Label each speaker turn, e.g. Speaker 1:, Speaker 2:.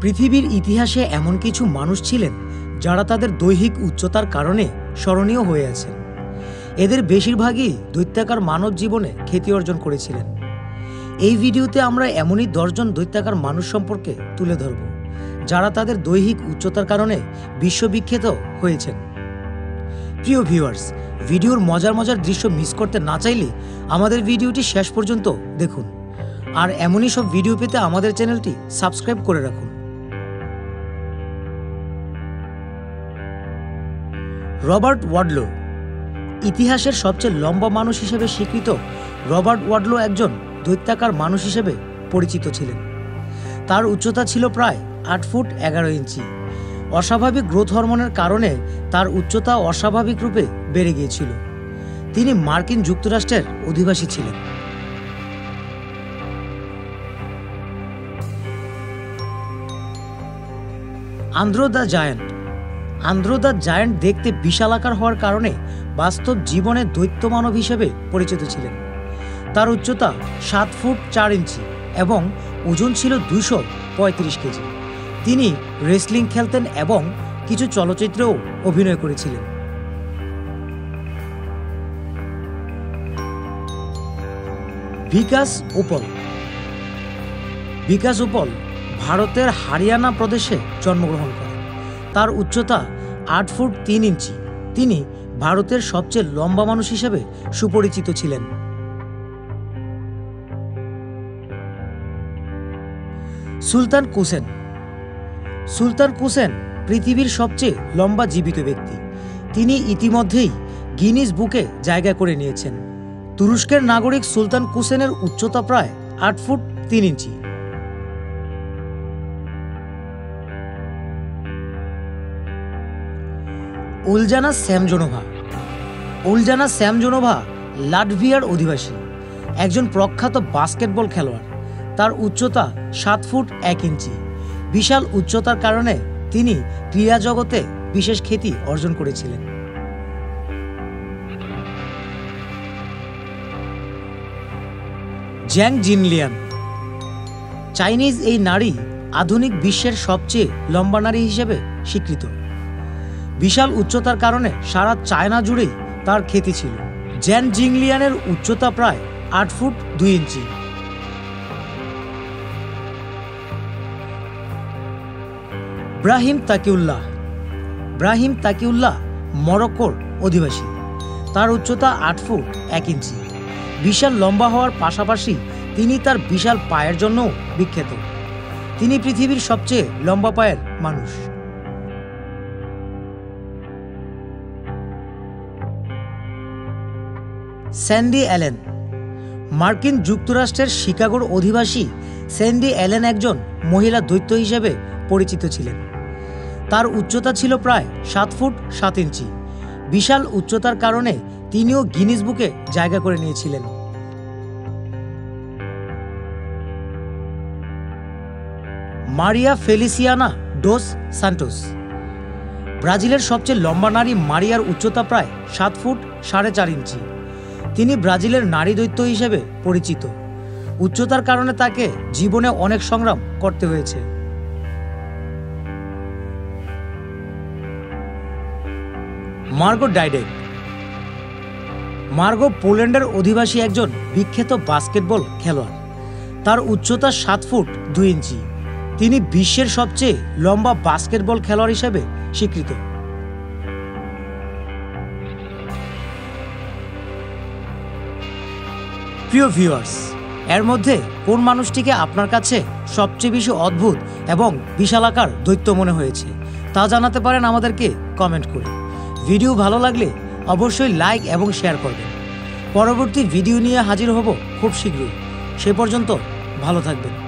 Speaker 1: পৃথিবীর ইতিহাসে এমন কিছু মানুষ ছিলেন যারা তাদের দৈহিক উচ্চতার কারণে স্মরণীয় হয়ে আছেন। এদের বেশিরভাগই দৈত্যাকার মানব জীবনে খ্যাতি অর্জন করেছিলেন। এই ভিডিওতে আমরা এমনই দশজন দৈত্যাকার মানুষ সম্পর্কে তুলে ধরব, যারা তাদের দৈহিক উচ্চতার কারণে বিশ্ববিখ্যাত হয়েছেন। প্রিয় ভিউয়ার্স, ভিডিওর মজার মজার দৃশ্য মিস করতে না চাইলে আমাদের ভিডিওটি শেষ পর্যন্ত দেখুন। আর এমনই সব ভিডিও পেতে আমাদের চ্যানেলটি সাবস্ক্রাইব করে রাখুন। রবার্ট ওয়াডলো, ইতিহাসের সবচেয়ে লম্বা মানুষ হিসেবে স্বীকৃত রবার্ট ওয়াডলো একজন দৈত্যাকার মানুষ হিসেবে পরিচিত ছিলেন। তার উচ্চতা ছিল প্রায় আট ফুট এগারো ইঞ্চি। অস্বাভাবিক গ্রোথ হরমোনের কারণে তার উচ্চতা অস্বাভাবিক রূপে বেড়ে গিয়েছিল। তিনি মার্কিন যুক্তরাষ্ট্রের অধিবাসী ছিলেন। Andre the Giant. Andre the Giant দেখতে বিশালাকার হওয়ার কারণে বাস্তব জীবনে দৈত্য মানব হিসেবে পরিচিত ছিলেন। তার উচ্চতা সাত ফুট চার ইঞ্চি এবং ওজন ছিল দুশো পঁয়ত্রিশ কেজি। তিনি রেসলিং খেলতেন এবং কিছু চলচ্চিত্রেও অভিনয় করেছিলেন। বিকাশ উপল। বিকাশ উপল ভারতের হারিয়ানা প্রদেশে জন্মগ্রহণ করেন। তার উচ্চতা আট ফুট তিন ইঞ্চি। তিনি ভারতের সবচেয়ে লম্বা মানুষ হিসেবে সুপরিচিত ছিলেন। সুলতান কুসেন। সুলতান কুসেন পৃথিবীর সবচেয়ে লম্বা জীবিত ব্যক্তি। তিনি ইতিমধ্যেই গিনিস বুকে জায়গা করে নিয়েছেন। তুরস্কের নাগরিক সুলতান কুসেনের উচ্চতা প্রায় আট ফুট তিন ইঞ্চি। উলজানা স্যামজোনোভা উলজানা স্যামজোনোভা লাটভিয়ার অধিবাসী। একজন প্রখ্যাত বাস্কেটবল খেলোয়াড়। তার উচ্চতা সাত ফুট এক ইঞ্চি। বিশাল উচ্চতার কারণে তিনি ক্রীড়া জগতে বিশেষ খ্যাতি অর্জন করেছিলেন। জ্যাং জিনলিয়ান। চাইনিজ এই নারী আধুনিক বিশ্বের সবচেয়ে লম্বা নারী হিসেবে স্বীকৃত। বিশাল উচ্চতার কারণে সারা চায়না জুড়েই তার খ্যাতি ছিল। জ্যান জিংলিয়ানের উচ্চতা প্রায় আট ফুট দুই ইঞ্চি। ব্রাহিম তাকিউল্লাহ। ব্রাহিম তাকিউল্লাহ মরক্কোর অধিবাসী। তার উচ্চতা আট ফুট এক ইঞ্চি। বিশাল লম্বা হওয়ার পাশাপাশি তিনি তার বিশাল পায়ের জন্য বিখ্যাত। তিনি পৃথিবীর সবচেয়ে লম্বা পায়ের মানুষ। Sandy Allen. মার্কিন যুক্তরাষ্ট্রের শিকাগোর অধিবাসী স্যান্ডি অ্যালেন একজন মহিলা দৈত্য হিসেবে পরিচিত ছিলেন। তার উচ্চতা ছিল প্রায় সাত ফুট সাত ইঞ্চি। বিশাল উচ্চতার কারণে তিনিও গিনিস বুকে জায়গা করে নিয়েছিলেন। Maria Feliciana dos Santos. ব্রাজিলের সবচেয়ে লম্বা নারী মারিয়ার উচ্চতা প্রায় সাত ফুট সাড়ে চার ইঞ্চি। তিনি ব্রাজিলের নারী দৈত্য হিসেবে পরিচিত। উচ্চতার কারণে তাকে জীবনে অনেক সংগ্রাম করতে হয়েছে। মার্গো ডাইডেক। মার্গো পোল্যান্ডের অধিবাসী একজন বিখ্যাত বাস্কেটবল খেলোয়াড়। তার উচ্চতা সাত ফুট দুই ইঞ্চি। তিনি বিশ্বের সবচেয়ে লম্বা বাস্কেটবল খেলোয়াড় হিসেবে স্বীকৃত। প্রিয় ভিউয়ার্স এর মধ্যে কোন মানুষটিকে আপনার কাছে সবচেয়ে বেশি অদ্ভুত এবং বিশালাকার দৈত্য মনে হয়েছে, তা জানাতে পারেন আমাদেরকে কমেন্ট করে। ভিডিও ভালো লাগলে অবশ্যই লাইক এবং শেয়ার করবেন। পরবর্তী ভিডিও নিয়ে হাজির হব খুব শীঘ্রই। সে পর্যন্ত ভালো থাকবেন।